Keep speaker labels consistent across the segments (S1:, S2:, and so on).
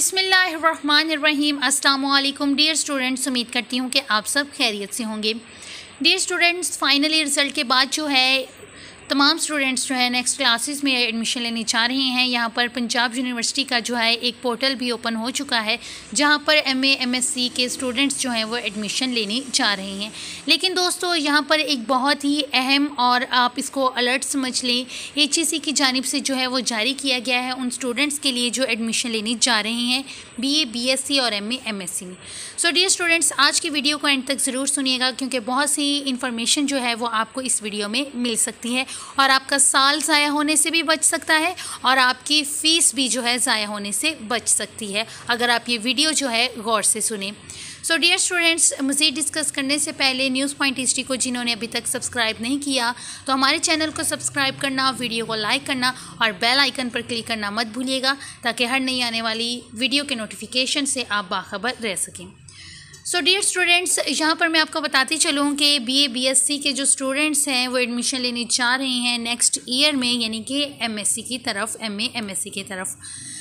S1: बिसमीम अस्सलाम dear students, उम्मीद करती हूँ कि आप सब खैरियत से होंगे। डियर स्टूडेंट्स, फाइनली रिज़ल्ट के बाद जो है तमाम स्टूडेंट्स जो है नेक्स्ट क्लासेस में एडमिशन लेने चाह रहे हैं। यहाँ पर पंजाब यूनिवर्सिटी का जो है एक पोर्टल भी ओपन हो चुका है, जहाँ पर एम ए सी के स्टूडेंट्स जो हैं वो एडमिशन लेने चाह रहे हैं। लेकिन दोस्तों, यहाँ पर एक बहुत ही अहम और आप इसको अलर्ट समझ लें एच की जानब से जो है वो जारी किया गया है उन स्टूडेंट्स के लिए जो एडमिशन लेने जा रहे हैं बी ए एस सी और एम एम एस सी में। सो डियर स्टूडेंट्स आज की वीडियो को एंड तक ज़रूर सुनिएगा, क्योंकि बहुत सी इन्फॉर्मेशन जो है वो आपको इस वीडियो में मिल सकती है। और आपका साल ज़ाया होने से भी बच सकता है और आपकी फ़ीस भी जो है ज़ाया होने से बच सकती है। अगर आप ये वीडियो जो है गौर से सुने। सो डियर स्टूडेंट्स मज़ीद डिस्कस करने से पहले न्यूज़ पॉइंट हिस्ट्री को जिन्होंने अभी तक सब्सक्राइब नहीं किया तो हमारे चैनल को सब्सक्राइब करना वीडियो को लाइक करना और बेल आइकन पर क्लिक करना मत भूलिएगा, ताकि हर नई आने वाली वीडियो के नोटिफिकेशन से आप बाखबर रह सकें। सो डियर स्टूडेंट्स यहाँ पर मैं आपको बताती चलूँ कि बीए बीएससी के जो स्टूडेंट्स हैं, वो एडमिशन लेने जा रहे हैं नेक्स्ट ईयर में, यानी कि एमएससी की तरफ़ एमए एमएससी की तरफ़।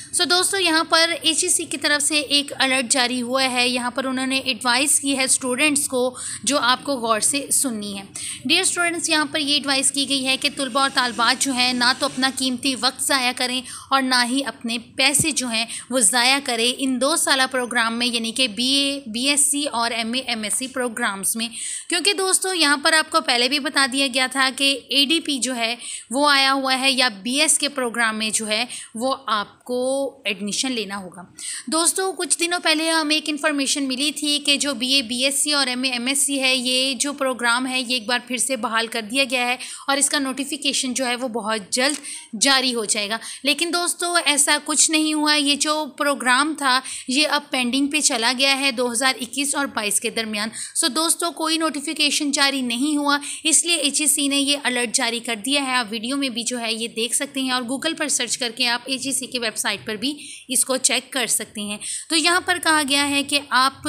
S1: सो so, दोस्तों यहाँ पर एच की तरफ़ से एक अलर्ट जारी हुआ है। यहाँ पर उन्होंने एडवाइस की है स्टूडेंट्स को जो आपको गौर से सुननी है। डियर स्टूडेंट्स यहाँ पर ये एडवाइस की गई है कि तलबा और तालबात जो हैं ना तो अपना कीमती वक्त ज़ाया करें और ना ही अपने पैसे जो हैं वो ज़ाया करें। इन दो साल प्रोग्राम में यानी कि B A B S C और M A M S C programs में। क्योंकि दोस्तों यहाँ पर आपको पहले भी बता दिया गया था कि ए डी पी जो है वो आया हुआ है या बी एस के प्रोग्राम में जो है वो आपको एडमिशन लेना होगा। दोस्तों, कुछ दिनों पहले हमें एक इन्फॉर्मेशन मिली थी कि जो B A B S C और एम एम एस सी है, ये जो प्रोग्राम है, ये एक बार फिर से बहाल कर दिया गया है और इसका नोटिफिकेशन जो है वो बहुत जल्द जारी हो जाएगा। लेकिन दोस्तों, ऐसा कुछ नहीं हुआ। ये जो प्रोग्राम था, ये अब पेंडिंग पे चला गया है 2021 और 22 के दरमियान। सो दोस्तों, कोई नोटिफिकेशन जारी नहीं हुआ। इसलिए एच ने ये अलर्ट जारी कर दिया है। आप वीडियो में भी जो है ये देख सकते हैं और गूगल पर सर्च करके आप एच की वेबसाइट पर भी इसको चेक कर सकते हैं। तो यहाँ पर कहा गया है कि आप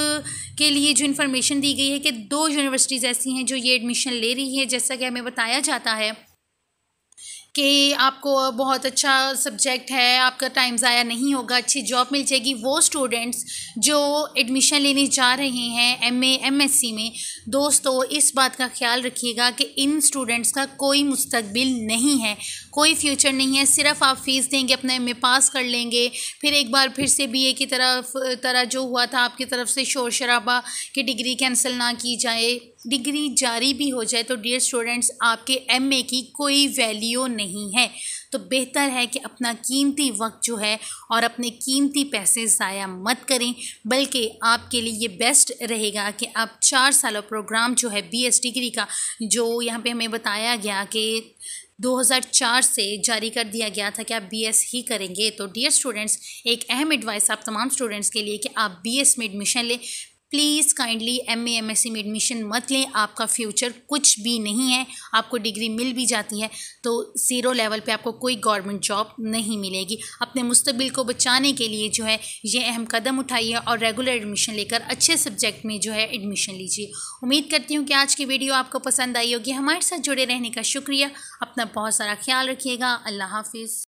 S1: के लिए जो इन्फॉर्मेशन दी गई है कि दो यूनिवर्सिटीज़ ऐसी हैं जो ये एडमिशन ले रही है। जैसा कि हमें बताया जाता है कि आपको बहुत अच्छा सब्जेक्ट है, आपका टाइम ज़ाया नहीं होगा, अच्छी जॉब मिल जाएगी। वो स्टूडेंट्स जो एडमिशन लेने जा रहे हैं M A M S C में, दोस्तों, इस बात का ख्याल रखिएगा कि इन स्टूडेंट्स का कोई मुस्तबिल नहीं है, कोई फ्यूचर नहीं है। सिर्फ़ आप फ़ीस देंगे, अपना एम पास कर लेंगे, फिर एक बार फिर से बी ए की तरफ़, तरह जो हुआ था, आपकी तरफ़ से शोर शराबा की डिग्री कैंसिल ना की जाए। डिग्री जारी भी हो जाए तो डियर स्टूडेंट्स आपके एमए की कोई वैल्यू नहीं है। तो बेहतर है कि अपना कीमती वक्त जो है और अपने कीमती पैसे ज़ाया मत करें, बल्कि आपके लिए ये बेस्ट रहेगा कि आप चार सालों प्रोग्राम जो है बीएस डिग्री का, जो यहाँ पे हमें बताया गया कि 2004 से जारी कर दिया गया था कि आप बीएस ही करेंगे। तो डियर स्टूडेंट्स एक अहम एडवाइस आप तमाम स्टूडेंट्स के लिए कि आप बीएस में एडमिशन लें। Please kindly M A M S C में एडमिशन मत लें। आपका फ्यूचर कुछ भी नहीं है। आपको डिग्री मिल भी जाती है। तो ज़ीरो लेवल पे आपको कोई गवर्नमेंट जॉब नहीं मिलेगी। अपने मुस्तबिल को बचाने के लिए जो है, ये अहम कदम उठाइए और रेगुलर एडमिशन लेकर अच्छे सब्जेक्ट में जो है एडमिशन लीजिए। उम्मीद करती हूँ कि आज की वीडियो आपको पसंद आई होगी। हमारे साथ जुड़े रहने का शुक्रिया। अपना बहुत सारा ख्याल रखिएगा। अल्लाह हाफिज़।